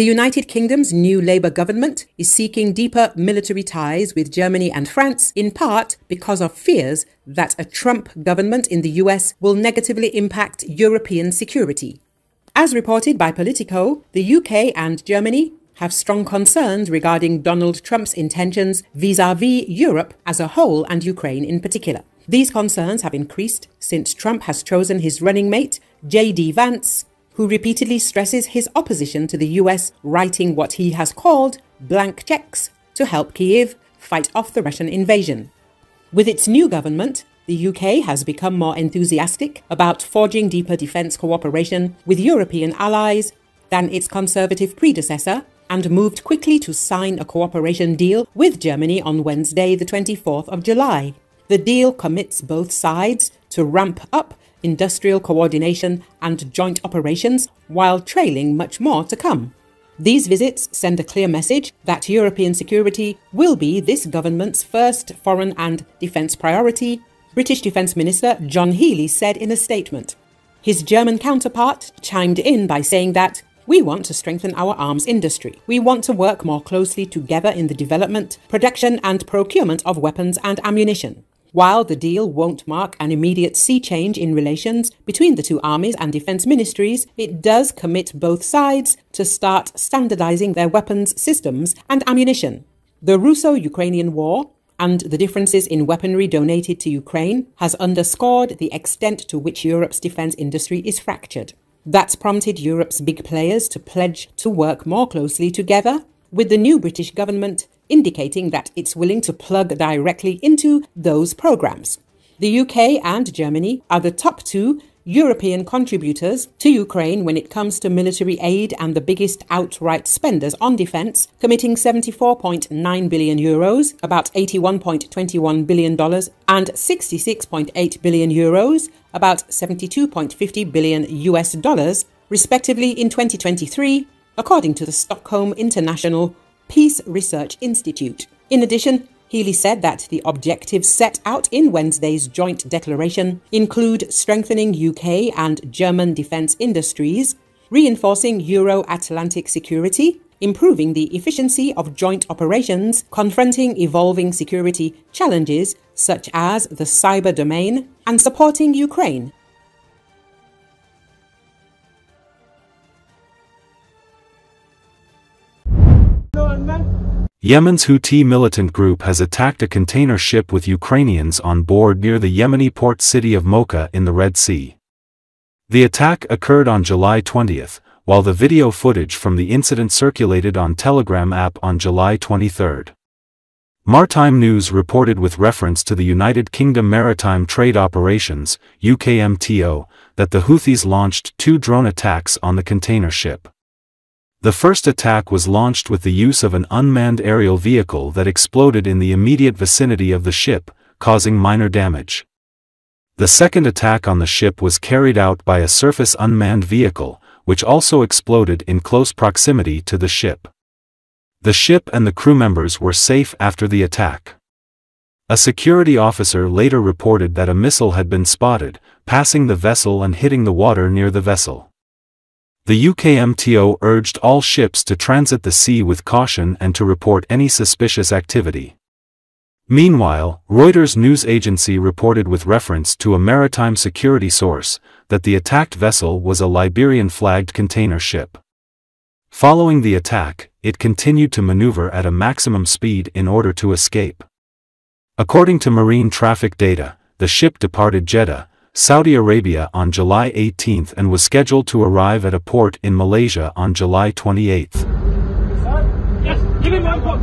The United Kingdom's new Labour government is seeking deeper military ties with Germany and France, in part because of fears that a Trump government in the US will negatively impact European security. As reported by Politico, the UK and Germany have strong concerns regarding Donald Trump's intentions vis a vis Europe as a whole and Ukraine in particular. These concerns have increased since Trump has chosen his running mate, J.D. Vance, who repeatedly stresses his opposition to the US writing what he has called blank checks to help Kiev fight off the Russian invasion. With its new government, the UK has become more enthusiastic about forging deeper defence cooperation with European allies than its conservative predecessor and moved quickly to sign a cooperation deal with Germany on Wednesday, the 24th of July. The deal commits both sides to ramp up industrial coordination, and joint operations, while trailing much more to come. These visits send a clear message that European security will be this government's first foreign and defence priority, British Defence Minister John Healey said in a statement. His German counterpart chimed in by saying that we want to strengthen our arms industry. We want to work more closely together in the development, production, and procurement of weapons and ammunition. While the deal won't mark an immediate sea change in relations between the two armies and defense ministries, it does commit both sides to start standardizing their weapons systems and ammunition. The Russo Ukrainian War and the differences in weaponry donated to Ukraine has underscored the extent to which Europe's defense industry is fractured. That's prompted Europe's big players to pledge to work more closely together with the new British government indicating that it's willing to plug directly into those programs. The UK and Germany are the top two European contributors to Ukraine when it comes to military aid and the biggest outright spenders on defense, committing 74.9 billion euros, about 81.21 billion dollars, and 66.8 billion euros, about 72.50 billion US dollars, respectively in 2023 according to the Stockholm International Peace Research Institute. In addition, Healey said that the objectives set out in Wednesday's joint declaration include strengthening UK and German defence industries, reinforcing Euro Atlantic security, improving the efficiency of joint operations, confronting evolving security challenges such as the cyber domain, and supporting Ukraine Yemen's Houthi militant group has attacked a container ship with Ukrainians on board near the Yemeni port city of Mocha in the Red Sea. The attack occurred on July 20, while the video footage from the incident circulated on Telegram app on July 23. Maritime News reported with reference to the United Kingdom Maritime Trade Operations UKMTO, that the Houthis launched two drone attacks on the container ship. The first attack was launched with the use of an unmanned aerial vehicle that exploded in the immediate vicinity of the ship, causing minor damage. The second attack on the ship was carried out by a surface unmanned vehicle, which also exploded in close proximity to the ship. The ship and the crew members were safe after the attack. A security officer later reported that a missile had been spotted, passing the vessel and hitting the water near the vessel. The UKMTO urged all ships to transit the sea with caution and to report any suspicious activity. Meanwhile, Reuters news agency reported with reference to a maritime security source that the attacked vessel was a Liberian-flagged container ship. Following the attack, it continued to maneuver at a maximum speed in order to escape. According to marine traffic data, the ship departed Jeddah, Saudi Arabia on July 18 and was scheduled to arrive at a port in Malaysia on July 28. Yes, give him one port.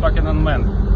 fucking unmanned.